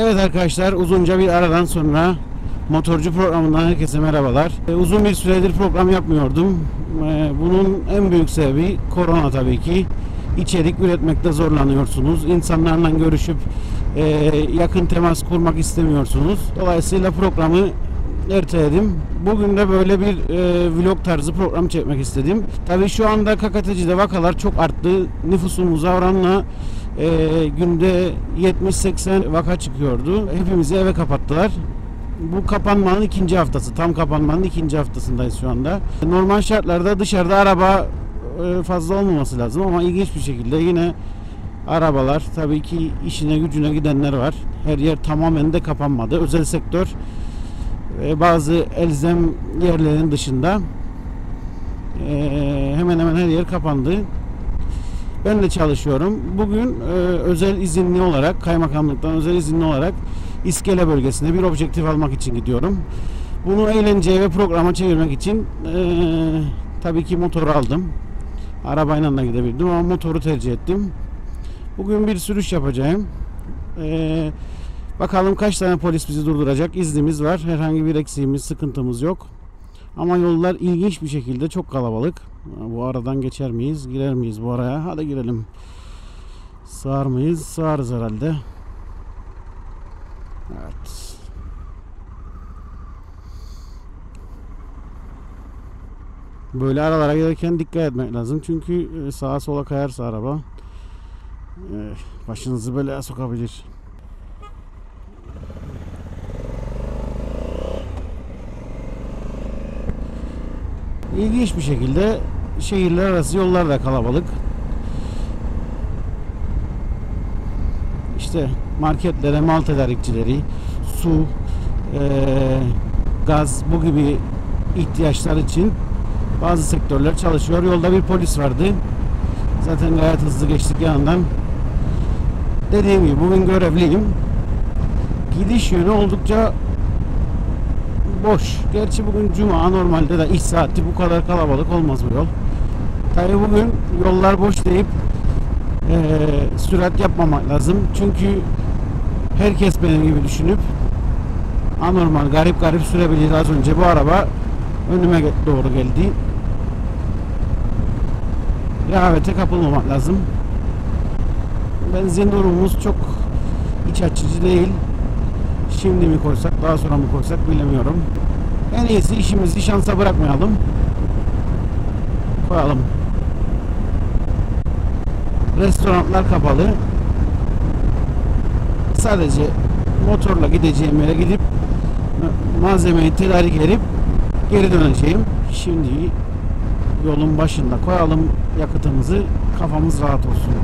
Evet arkadaşlar uzunca bir aradan sonra motorcu programından herkese merhabalar. Ee, uzun bir süredir program yapmıyordum. Ee, bunun en büyük sebebi korona tabii ki. İçerik üretmekte zorlanıyorsunuz. İnsanlarla görüşüp e, yakın temas kurmak istemiyorsunuz. Dolayısıyla programı erteledim. Bugün de böyle bir e, vlog tarzı program çekmek istedim. Tabii şu anda KKTC'de vakalar çok arttı. Nüfusumuza oranla e, günde 70-80 vaka çıkıyordu. Hepimizi eve kapattılar. Bu kapanmanın ikinci haftası. Tam kapanmanın ikinci haftasındayız şu anda. Normal şartlarda dışarıda araba e, fazla olmaması lazım ama ilginç bir şekilde yine arabalar tabii ki işine gücüne gidenler var. Her yer tamamen de kapanmadı. Özel sektör e, bazı elzem yerlerin dışında e, hemen hemen her yer kapandı. Ben de çalışıyorum. Bugün e, özel izinli olarak kaymakamlıktan özel izinli olarak İskele bölgesine bir objektif almak için gidiyorum. Bunu eğlenceye ve programa çevirmek için e, tabii ki motoru aldım. Arabayla da gidebildim ama motoru tercih ettim. Bugün bir sürüş yapacağım. E, bakalım kaç tane polis bizi durduracak. İznimiz var. Herhangi bir eksiğimiz, sıkıntımız yok. Ama yollar ilginç bir şekilde çok kalabalık. Bu aradan geçer miyiz? Girer miyiz bu araya? Hadi girelim. Sığar mıyız? Sığarız herhalde. Evet. Böyle aralara gelirken dikkat etmek lazım. Çünkü e, sağa sola kayarsa araba e, başınızı belaya sokabilir. İlginç bir şekilde şehirler arası yollar da kalabalık. İşte marketlere, mal tedarikçileri, su, eee, gaz bu gibi ihtiyaçlar için bazı sektörler çalışıyor. Yolda bir polis vardı. Zaten gayet hızlı geçtik yanından. Dediğim gibi bugün görevliyim. Gidiş yönü oldukça boş. Gerçi bugün cuma normalde de iş saati bu kadar kalabalık olmaz bu yol. Tabi bugün yollar boş deyip eee, sürat yapmamak lazım. Çünkü herkes benim gibi düşünüp anormal garip garip sürebilir. Az önce bu araba önüme doğru geldi. Rehavete kapılmamak lazım. Benzin durumumuz çok iç açıcı değil. Şimdi mi koysak daha sonra mı koysak bilemiyorum. En iyisi işimizi şansa bırakmayalım. Koyalım. Restoranlar kapalı. Sadece motorla gideceğim yere gidip malzemeyi tedarik edip geri döneceğim. Şimdi yolun başında koyalım yakıtımızı kafamız rahat olsun.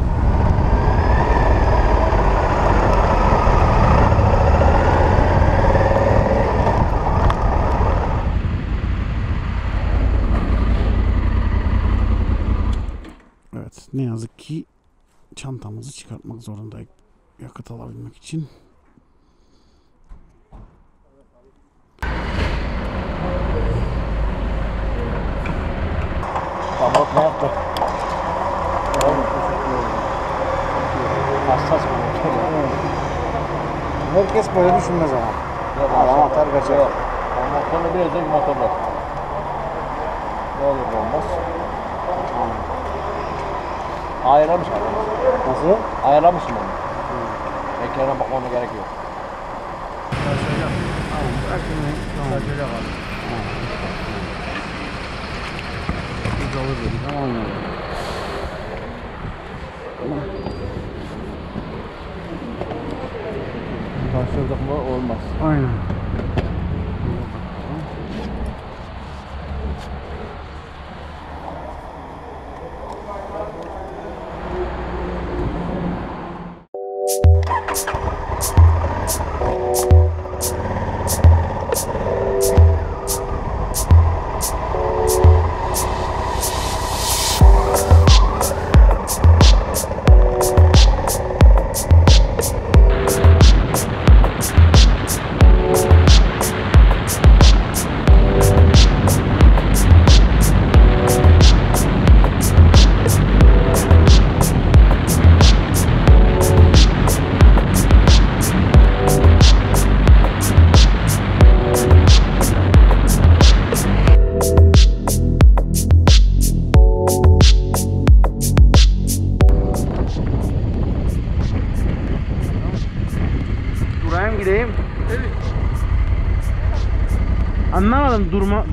Evet ne yazık ki çantamızı çıkartmak zorundayız yakıt alabilmek için. Tamam ne yaptı? Hassas bir. Herkes böyle düşünmez ama. Adam atar kaçar. Yok. O motorlu biraz da motorlar. Ne olur olmaz. Ayırlamış abi. Nasıl? Ayırlamışım onu. Ekrana bakmana gerek yok. Biz alır dedik ama olmadı. Taşırdık mı olmaz. Aynen.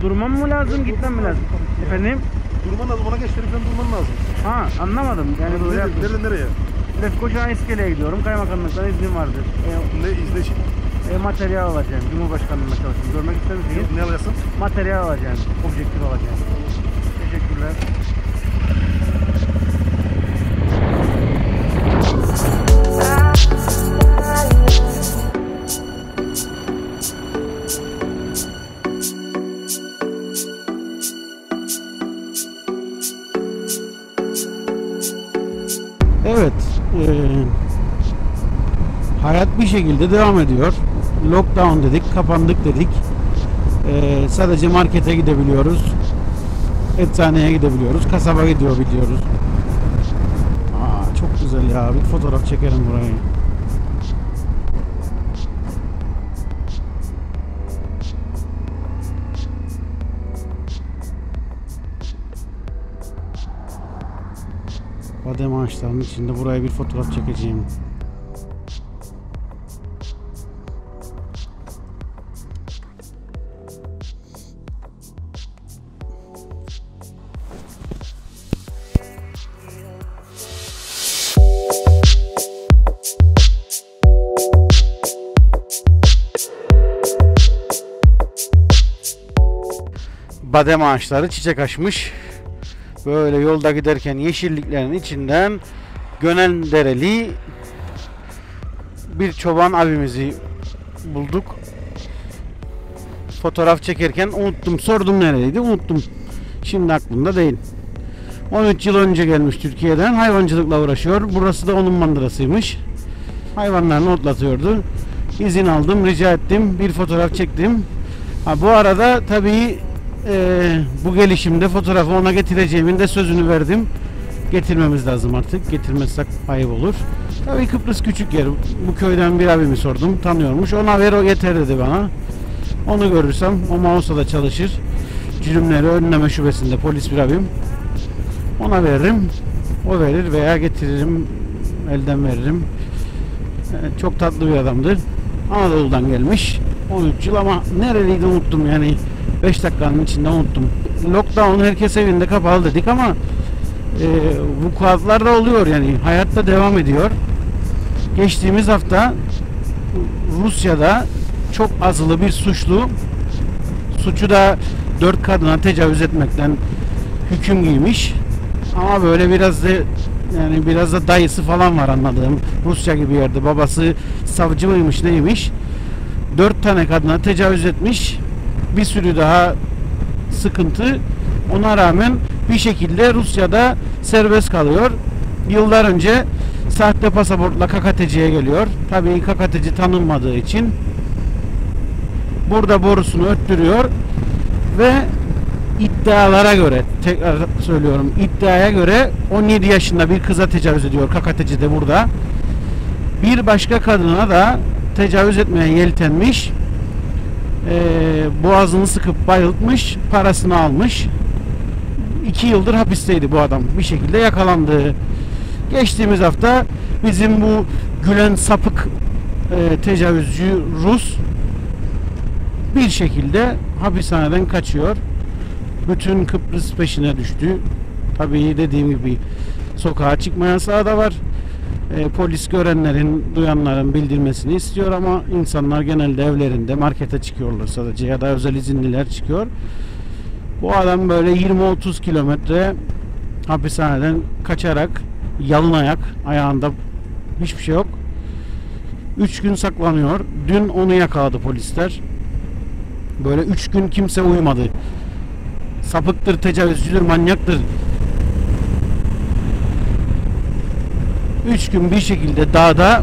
Durmam mı lazım, gitmem mi lazım? Efendim? Durman lazım, ona geç telefon durman lazım. Ha anlamadım. Yani böyle yaptım. nereden nereye? Lefkoşa'ya iskeleye gidiyorum. Kaymakamlıktan iznim vardır. E, Ne şey. e, materyal alacağım. Cumhurbaşkanlığına çalışıyorum. Görmek ister misiniz? Ne alacaksın? Materyal alacağım. Objektif alacağım. Teşekkürler. Evet. eee, hayat bir şekilde devam ediyor. Lockdown dedik, kapandık dedik. Eee, sadece markete gidebiliyoruz. Eczaneye gidebiliyoruz. Kasaba gidiyor biliyoruz. Aa, çok güzel ya. Bir fotoğraf çekelim burayı. Badem ağaçlarının içinde buraya bir fotoğraf çekeceğim. Badem ağaçları çiçek açmış. Böyle yolda giderken yeşilliklerin içinden Gönen Dereli bir çoban abimizi bulduk. Fotoğraf çekerken unuttum. Sordum nereydi? Unuttum. Şimdi aklımda değil. 13 yıl önce gelmiş Türkiye'den. Hayvancılıkla uğraşıyor. Burası da onun mandırasıymış. Hayvanlarını otlatıyordu. İzin aldım, rica ettim. Bir fotoğraf çektim. Ha, bu arada tabii e, bu gelişimde fotoğrafı ona getireceğimin de sözünü verdim. Getirmemiz lazım artık. Getirmezsek ayıp olur. Tabii Kıbrıs küçük yer. Bu köyden bir abimi sordum. Tanıyormuş. Ona ver o yeter dedi bana. Onu görürsem o Mausa'da çalışır. Cürümleri önleme şubesinde polis bir abim. Ona veririm. O verir veya getiririm. Elden veririm. E, çok tatlı bir adamdır. Anadolu'dan gelmiş. 13 yıl ama nereliydi unuttum yani. 5 dakikanın içinde unuttum. Lockdown herkes evinde kapalı dedik ama e, vukuatlar da oluyor yani. Hayatta devam ediyor. Geçtiğimiz hafta Rusya'da çok azılı bir suçlu suçu da 4 kadına tecavüz etmekten hüküm giymiş. Ama böyle biraz da yani biraz da dayısı falan var anladığım. Rusya gibi yerde babası savcı mıymış neymiş. Dört tane kadına tecavüz etmiş. Bir sürü daha sıkıntı. Ona rağmen bir şekilde Rusya'da serbest kalıyor. Yıllar önce sahte pasaportla KKTC'ye geliyor. Tabii KKTC tanınmadığı için burada borusunu öttürüyor ve iddialara göre tekrar söylüyorum iddiaya göre 17 yaşında bir kıza tecavüz ediyor KKTC'de burada. Bir başka kadına da tecavüz etmeye yeltenmiş. Ee, boğazını sıkıp bayıltmış, parasını almış. İki yıldır hapisteydi bu adam. Bir şekilde yakalandı. Geçtiğimiz hafta bizim bu Gülen sapık e, tecavüzcü Rus bir şekilde hapishaneden kaçıyor. Bütün Kıbrıs peşine düştü. Tabii dediğim gibi sokağa çıkma yasağı da var. E, polis görenlerin, duyanların bildirmesini istiyor ama insanlar genelde evlerinde markete çıkıyorlar sadece ya da özel izinliler çıkıyor. Bu adam böyle 20-30 kilometre hapishaneden kaçarak yalın ayak ayağında hiçbir şey yok. 3 gün saklanıyor. Dün onu yakaladı polisler. Böyle 3 gün kimse uyumadı. Sapıktır, tecavüzcüdür, manyaktır. 3 gün bir şekilde dağda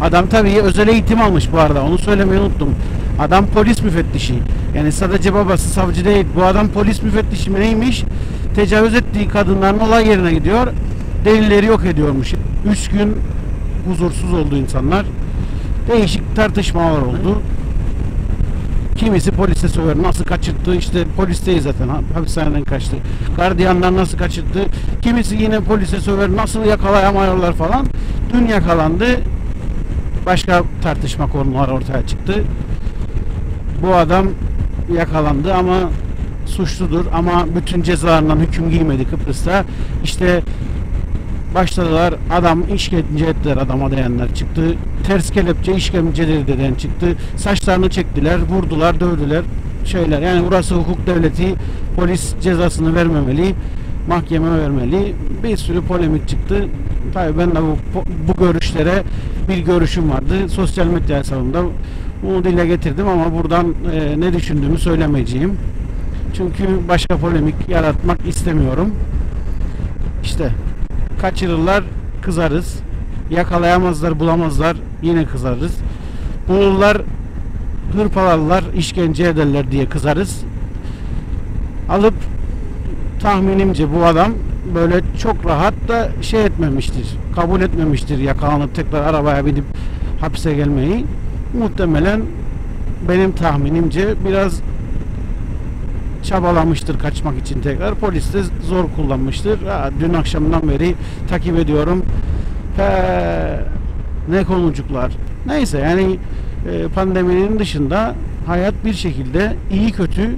adam tabii özel eğitim almış bu arada onu söylemeyi unuttum. Adam polis müfettişi. Yani sadece babası savcı değil. Bu adam polis müfettişi mi neymiş? Tecavüz ettiği kadınların olay yerine gidiyor. Delilleri yok ediyormuş. 3 gün huzursuz oldu insanlar. Değişik tartışmalar oldu. Kimisi polise söver nasıl kaçırttı işte polisteyiz zaten ha- hapishaneden kaçtı. Gardiyanlar nasıl kaçırttı. Kimisi yine polise söver nasıl yakalayamıyorlar falan. Dün yakalandı. başka tartışma konuları ortaya çıktı. Bu adam yakalandı ama suçludur ama bütün cezalarından hüküm giymedi Kıbrıs'ta. İşte başladılar adam işkence ettiler adama dayanlar çıktı. Ters kelepçe işkenceleri deden çıktı. Saçlarını çektiler, vurdular, dövdüler. Şeyler yani burası hukuk devleti polis cezasını vermemeli mahkeme vermeli. Bir sürü polemik çıktı. Tabii ben de bu, bu görüşlere bir görüşüm vardı. Sosyal medya hesabımda bunu dile getirdim ama buradan e, ne düşündüğümü söylemeyeceğim. Çünkü başka polemik yaratmak istemiyorum. İşte kaçırırlar kızarız. Yakalayamazlar bulamazlar yine kızarız. Bulurlar hırpalarlar işkence ederler diye kızarız. Alıp tahminimce bu adam böyle çok rahat da şey etmemiştir. Kabul etmemiştir yakalanıp tekrar arabaya binip hapse gelmeyi. Muhtemelen benim tahminimce biraz çabalamıştır kaçmak için tekrar. Polis de zor kullanmıştır. Ha, dün akşamdan beri takip ediyorum. He, ne konucuklar. Neyse yani e, pandeminin dışında hayat bir şekilde iyi kötü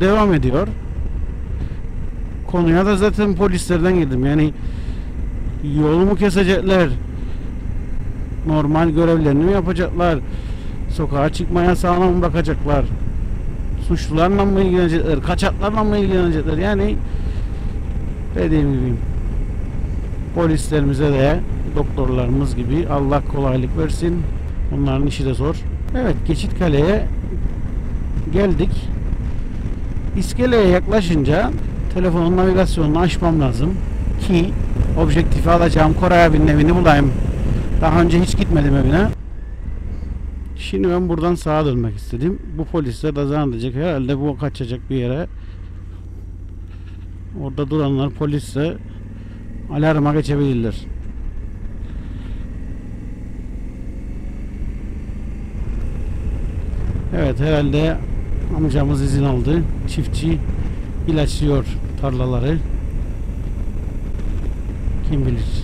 devam ediyor konuya da zaten polislerden girdim. Yani yolumu kesecekler. Normal görevlerini mi yapacaklar? Sokağa çıkmaya sağlam mı bakacaklar? Suçlularla mı ilgilenecekler? Kaçaklarla mı ilgilenecekler? Yani dediğim gibi polislerimize de doktorlarımız gibi Allah kolaylık versin. Onların işi de zor. Evet Geçit Kale'ye geldik. İskeleye yaklaşınca telefonun navigasyonunu açmam lazım ki objektifi alacağım Koray abinin evini bulayım. Daha önce hiç gitmedim evine. Şimdi ben buradan sağa dönmek istedim. Bu polisler de zannedecek herhalde bu kaçacak bir yere. Orada duranlar polisse alarma geçebilirler. Evet herhalde amcamız izin aldı. Çiftçi ilaçlıyor tarlaları. Kim bilir.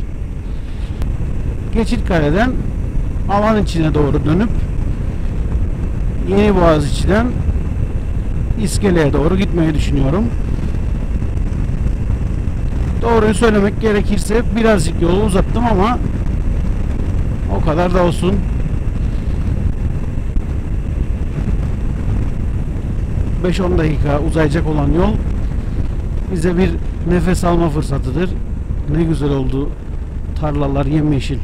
Geçitkale'den alan içine doğru dönüp Yeni Boğaziçi'den İskele'ye doğru gitmeyi düşünüyorum. Doğruyu söylemek gerekirse birazcık yolu uzattım ama o kadar da olsun. ...5-10 dakika uzayacak olan yol... ...bize bir nefes alma fırsatıdır. Ne güzel oldu. Tarlalar yemyeşil.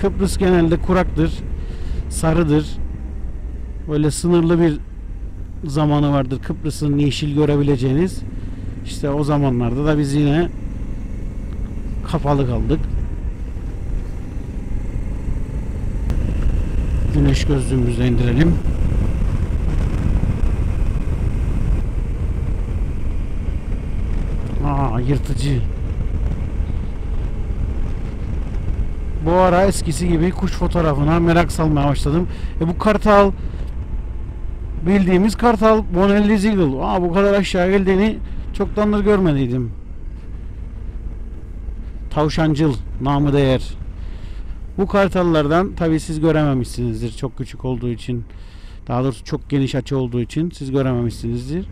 Kıbrıs genelde kuraktır. Sarıdır. Böyle sınırlı bir zamanı vardır Kıbrıs'ın yeşil görebileceğiniz. İşte o zamanlarda da biz yine kapalı kaldık. Güneş gözlüğümüzü indirelim. Aa yırtıcı. Bu ara eskisi gibi kuş fotoğrafına merak salmaya başladım. E bu kartal bildiğimiz kartal Bonelli Eagle. Aa bu kadar aşağı geldiğini çoktandır görmediydim. Tavşancıl namı değer. Bu kartallardan tabi siz görememişsinizdir çok küçük olduğu için. Daha doğrusu çok geniş açı olduğu için siz görememişsinizdir.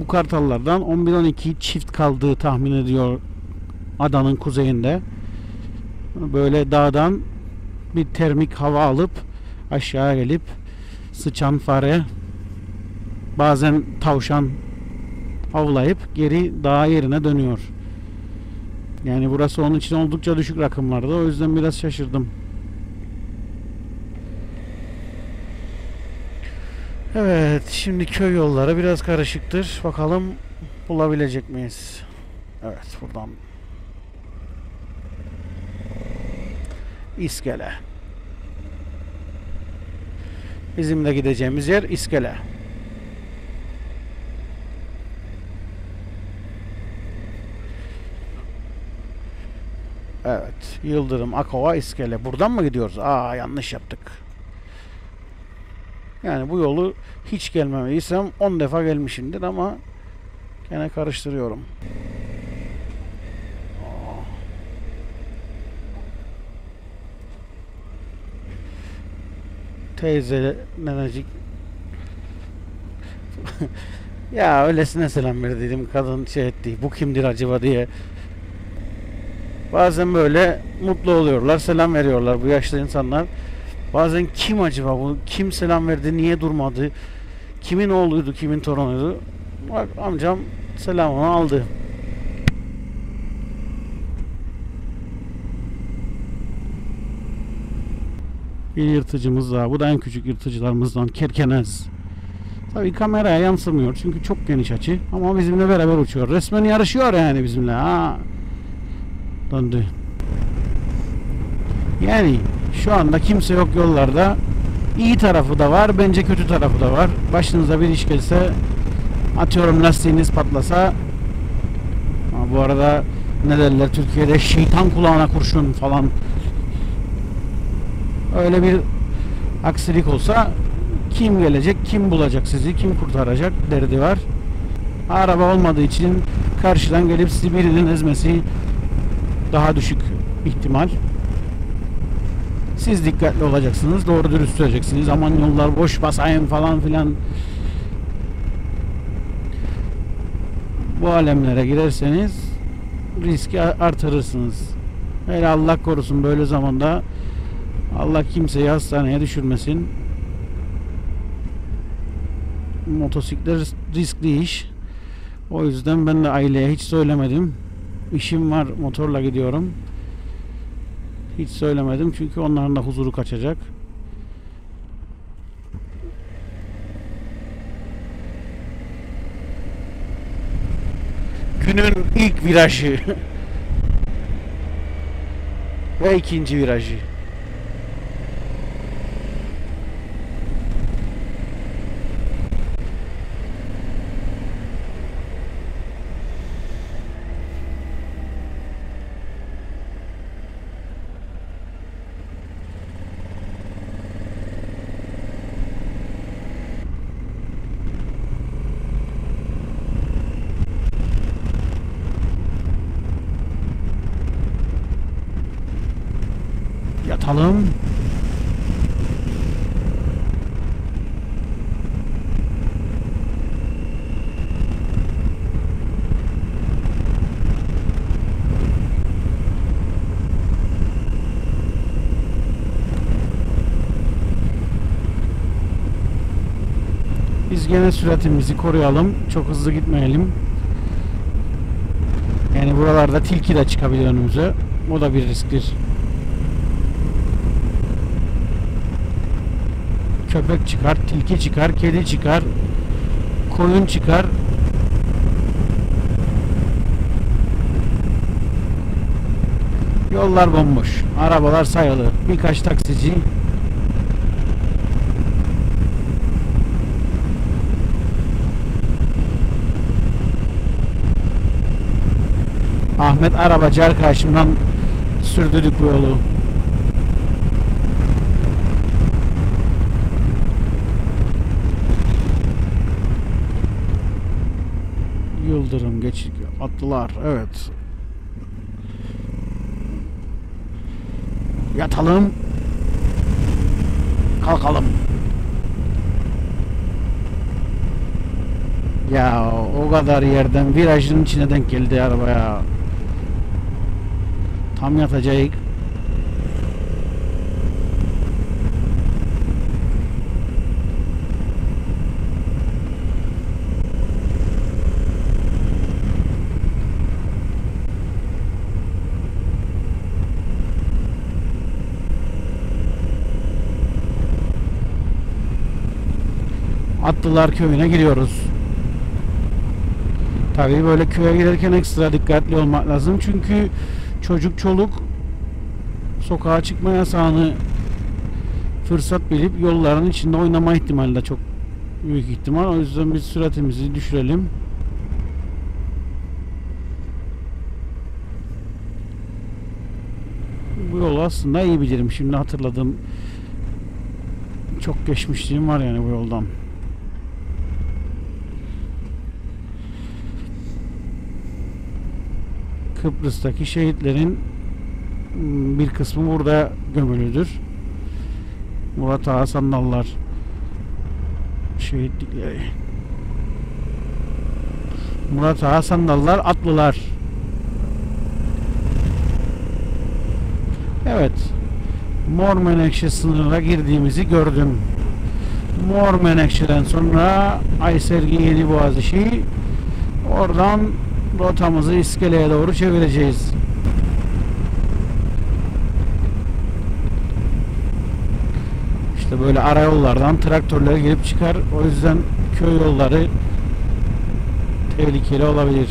Bu kartallardan 11-12 çift kaldığı tahmin ediyor adanın kuzeyinde. Böyle dağdan bir termik hava alıp aşağı gelip sıçan fare bazen tavşan avlayıp geri dağ yerine dönüyor. Yani burası onun için oldukça düşük rakımlarda. O yüzden biraz şaşırdım. Evet, şimdi köy yolları biraz karışıktır. Bakalım bulabilecek miyiz? Evet, buradan İskele. Bizim de gideceğimiz yer İskele. Evet. Yıldırım, Akova, İskele. Buradan mı gidiyoruz? Aa yanlış yaptık. Yani bu yolu hiç gelmemeliysem 10 defa gelmişimdir ama gene karıştırıyorum. Teyze, nenecik. ya öylesine selam verdiydim. Kadın şey etti. Bu kimdir acaba diye. Bazen böyle mutlu oluyorlar. Selam veriyorlar bu yaşlı insanlar. Bazen kim acaba bu? Kim selam verdi? Niye durmadı? Kimin oğluydu? Kimin torunuydu? Bak amcam selamını aldı. Bir yırtıcımız daha. Bu da en küçük yırtıcılarımızdan. Kerkenez. Tabii kameraya yansımıyor çünkü çok geniş açı. Ama bizimle beraber uçuyor. Resmen yarışıyor yani bizimle. Ha. Döndü. Yani şu anda kimse yok yollarda. İyi tarafı da var, bence kötü tarafı da var. Başınıza bir iş gelse, atıyorum lastiğiniz patlasa, ha, bu arada ne derler Türkiye'de şeytan kulağına kurşun falan. Öyle bir aksilik olsa kim gelecek, kim bulacak sizi, kim kurtaracak derdi var. Araba olmadığı için karşıdan gelip sizi birinin ezmesi daha düşük ihtimal. Siz dikkatli olacaksınız. Doğru dürüst söyleyeceksiniz. Aman yollar boş basayım falan filan. Bu alemlere girerseniz riski artırırsınız. Hele Allah korusun böyle zamanda Allah kimseyi hastaneye düşürmesin. Motosiklet riskli iş. O yüzden ben de aileye hiç söylemedim. İşim var motorla gidiyorum. Hiç söylemedim çünkü onların da huzuru kaçacak. Günün ilk virajı. Ve ikinci virajı. Yatalım. Biz gene süratimizi koruyalım. Çok hızlı gitmeyelim. Yani buralarda tilki de çıkabilir önümüze. O da bir risktir. Köpek çıkar, tilki çıkar, kedi çıkar, koyun çıkar. Yollar bomboş. Arabalar sayılı. Birkaç taksici. Ahmet arabacı arkadaşımdan sürdürdük bu yolu. Yıldırım geçik attılar. Evet. Yatalım. Kalkalım. Ya o kadar yerden virajın içine denk geldi arabaya. Tam yatacak. Atlılar köyüne giriyoruz. Tabii böyle köye giderken ekstra dikkatli olmak lazım. Çünkü çocuk çoluk sokağa çıkma yasağını fırsat bilip yolların içinde oynama ihtimali de çok büyük ihtimal. O yüzden biz süratimizi düşürelim. Bu yolu aslında iyi bilirim. Şimdi hatırladım. Çok geçmişliğim var yani bu yoldan. Kıbrıs'taki şehitlerin mm, bir kısmı burada gömülüdür. Murat Ağa Sandallar şehitlikleri. Murat Ağa Sandallar Atlılar. Evet. Mor Menekşe sınırına girdiğimizi gördüm. Mor Menekşe'den sonra Aysergi Yeni Boğaziçi oradan rotamızı iskeleye doğru çevireceğiz. İşte böyle ara yollardan traktörler girip çıkar. O yüzden köy yolları tehlikeli olabilir.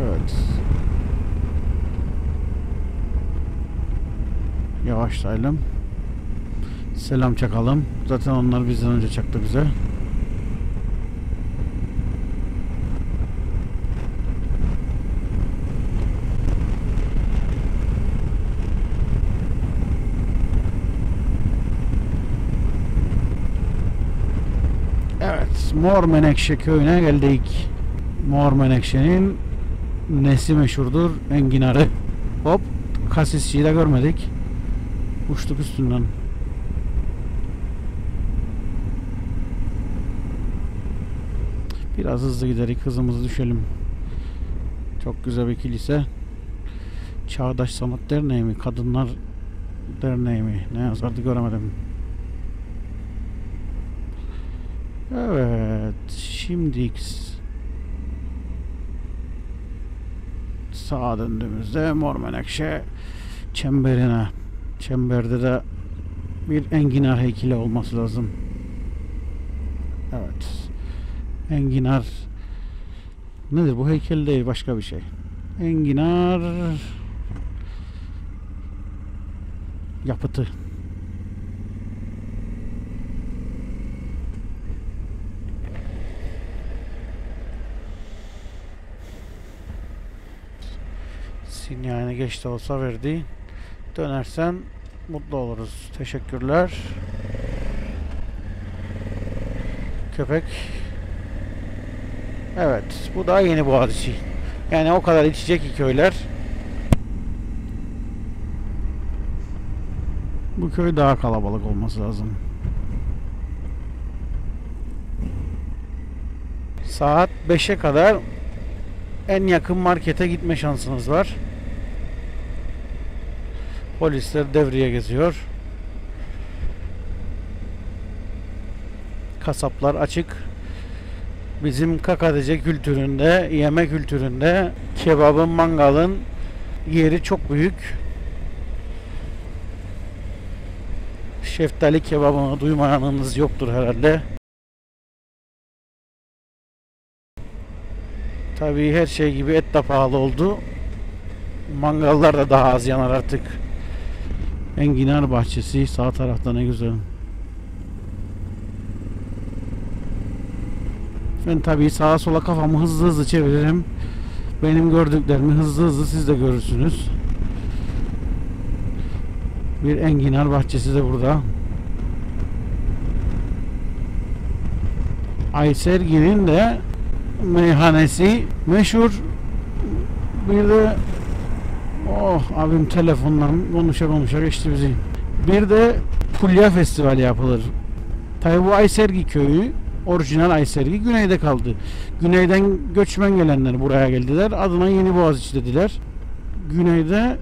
Evet. Yavaşlayalım. Selam çakalım. Zaten onlar bizden önce çaktı bize. Evet, Mor Menekşe köyüne geldik. Mor Menekşe'nin nesi meşhurdur? Enginarı. Hop, kasisçiyi de görmedik. Uçtuk üstünden. Biraz hızlı giderik, hızımızı düşelim. Çok güzel bir kilise. Çağdaş Sanat Derneği mi? Kadınlar Derneği mi? Ne yazardı göremedim. Evet, şimdi sağa döndüğümüzde Mor Menekşe çemberine. Çemberde de bir enginar heykeli olması lazım. Evet. Enginar nedir bu heykel değil başka bir şey. Enginar yapıtı. Sinyalini geç de olsa verdi. Dönersen mutlu oluruz. Teşekkürler. Köpek. Evet. Bu daha yeni Boğaziçi. Yani o kadar içecek ki köyler. Bu köy daha kalabalık olması lazım. Saat 5'e kadar en yakın markete gitme şansınız var. Polisler devreye geziyor. Kasaplar açık. Bizim kakadece kültüründe, yeme kültüründe kebabın, mangalın yeri çok büyük. Şeftali kebabını duymayanınız yoktur herhalde. Tabii her şey gibi et de pahalı oldu. Mangallar da daha az yanar artık. Enginar bahçesi sağ tarafta ne güzel. Ben tabii sağa sola kafamı hızlı hızlı çeviririm. Benim gördüklerimi hızlı hızlı siz de görürsünüz. Bir enginar bahçesi de burada. Aysergi'nin de meyhanesi meşhur. Bir de oh abim telefondan konuşa konuşa geçti bizi. Bir de Pulya Festivali yapılır. Tabi bu Aysergi köyü orijinal Aysergi güneyde kaldı. Güneyden göçmen gelenler buraya geldiler. Adına Yeni Boğaziçi dediler. Güneyde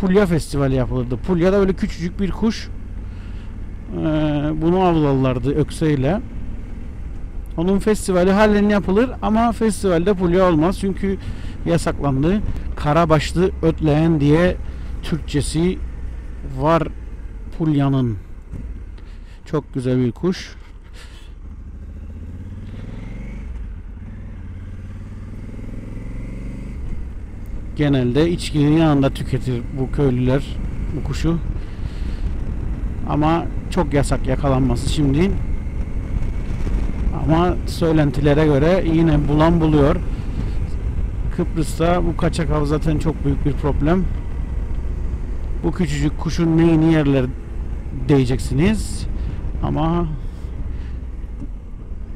Pulya Festivali yapılırdı. Pulya da böyle küçücük bir kuş. Ee, bunu avlarlardı ökseyle. Onun festivali halen yapılır ama festivalde pulya olmaz çünkü yasaklandı. Karabaşlı ötleyen diye Türkçesi var pulyanın. Çok güzel bir kuş. Genelde içkinin yanında tüketir bu köylüler bu kuşu. Ama çok yasak yakalanması şimdi. Ama söylentilere göre yine bulan buluyor. Kıbrıs'ta bu kaçak av zaten çok büyük bir problem. Bu küçücük kuşun neyini yerler diyeceksiniz. Ama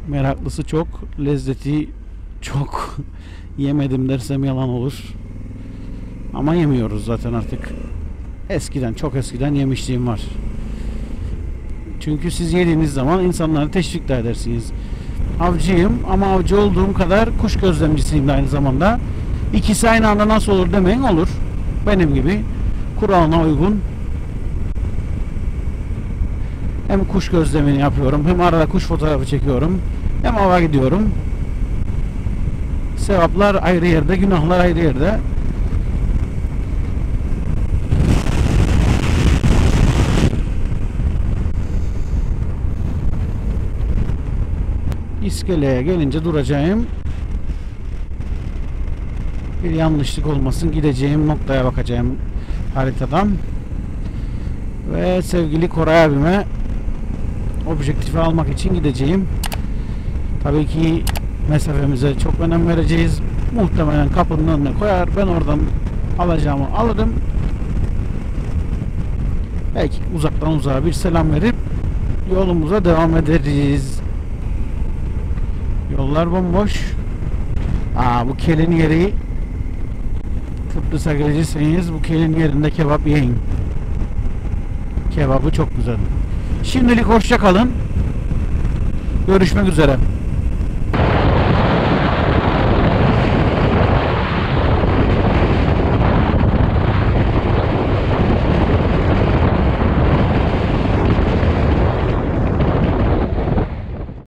Meraklısı çok, lezzeti çok. Yemedim dersem yalan olur. Ama yemiyoruz zaten artık. Eskiden, çok eskiden yemişliğim var. Çünkü siz yediğiniz zaman insanları teşvik de edersiniz. Avcıyım ama avcı olduğum kadar kuş gözlemcisiyim de aynı zamanda. İkisi aynı anda nasıl olur demeyin olur. Benim gibi kuralına uygun hem kuş gözlemini yapıyorum hem arada kuş fotoğrafı çekiyorum hem ava gidiyorum. Sevaplar ayrı yerde, günahlar ayrı yerde. İskeleye gelince duracağım. Bir yanlışlık olmasın. Gideceğim noktaya bakacağım haritadan. Ve sevgili Koray abime objektifi almak için gideceğim. Tabii ki mesafemize çok önem vereceğiz. Muhtemelen kapının önüne koyar. Ben oradan alacağımı alırım. Belki uzaktan uzağa bir selam verip yolumuza devam ederiz. Yollar bomboş. Aa bu kelin yeri Kıbrıs'a gelecekseniz bu kelin yerinde kebap yiyin. Kebabı çok güzel. Şimdilik hoşça kalın. Görüşmek üzere.